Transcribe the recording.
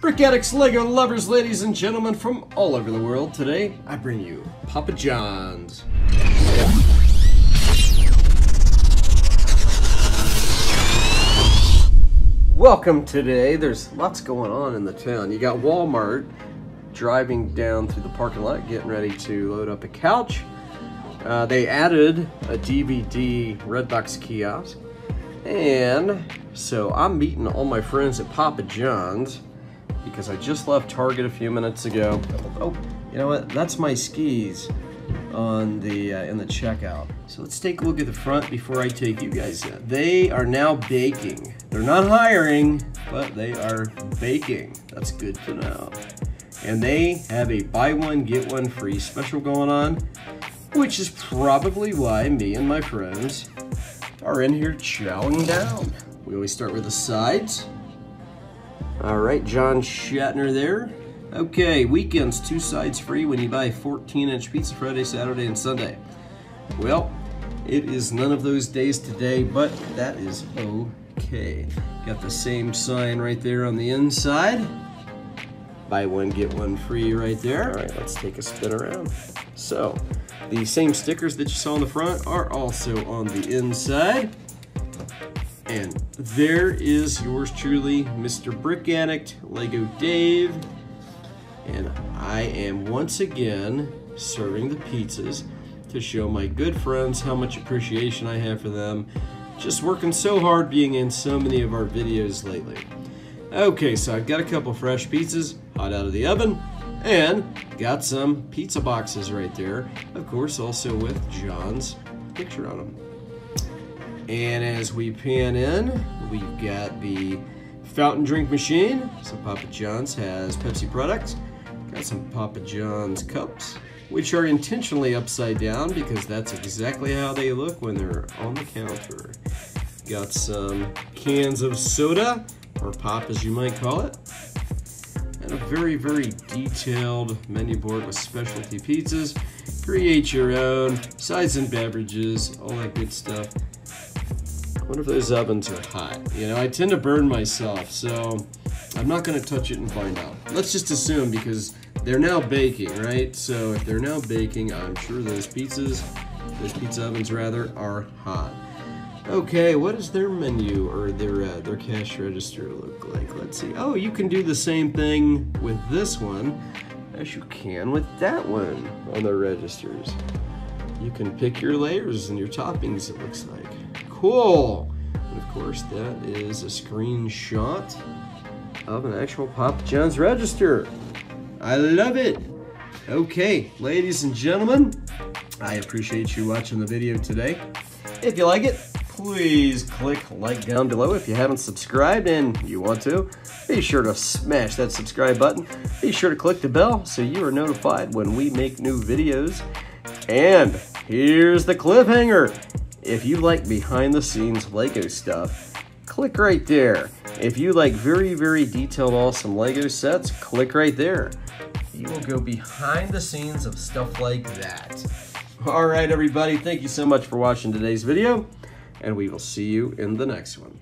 Brick addicts, Lego lovers, ladies and gentlemen from all over the world, today I bring you Papa John's. Welcome today. There's lots going on in the town. You got Walmart driving down through the parking lot, getting ready to load up a couch. Uh, they added a DVD Redbox kiosk. And so I'm meeting all my friends at Papa John's because I just left Target a few minutes ago. Oh, you know what? That's my skis on the uh, in the checkout. So let's take a look at the front before I take you guys in. They are now baking. They're not hiring, but they are baking. That's good to know. And they have a buy one, get one free special going on, which is probably why me and my friends are in here chowing down. We always start with the sides. All right, John Schnatter there. Okay, weekends, two sides free when you buy 14 inch pizza Friday, Saturday, and Sunday. Well, it is none of those days today, but that is okay. Got the same sign right there on the inside. Buy one, get one free right there. All right, let's take a spin around. So, the same stickers that you saw on the front are also on the inside. And there is yours truly, Mr. Brick Addict, Lego Dave. And I am once again serving the pizzas to show my good friends how much appreciation I have for them. Just working so hard being in so many of our videos lately. Okay, so I've got a couple fresh pizzas hot out of the oven and got some pizza boxes right there. Of course, also with John's picture on them. And as we pan in, we've got the fountain drink machine. So Papa John's has Pepsi products. Got some Papa John's cups, which are intentionally upside down because that's exactly how they look when they're on the counter. Got some cans of soda, or pop as you might call it. And a very, very detailed menu board with specialty pizzas. Create your own, sides and beverages, all that good stuff. Wonder if those ovens are hot. You know, I tend to burn myself, so I'm not gonna touch it and find out. Let's just assume because they're now baking, right? So if they're now baking, I'm sure those pizzas, those pizza ovens rather, are hot. Okay, what does their menu or their uh, their cash register look like? Let's see. Oh, you can do the same thing with this one as you can with that one on the registers. You can pick your layers and your toppings, it looks like. Cool. And of course, that is a screenshot of an actual Papa John's register. I love it. Okay, ladies and gentlemen, I appreciate you watching the video today. If you like it, please click like down below if you haven't subscribed and you want to. Be sure to smash that subscribe button. Be sure to click the bell so you are notified when we make new videos. And here's the cliffhanger. If you like behind the scenes Lego stuff, click right there. If you like very, very detailed, awesome Lego sets, click right there. You will go behind the scenes of stuff like that. All right, everybody, thank you so much for watching today's video, and we will see you in the next one.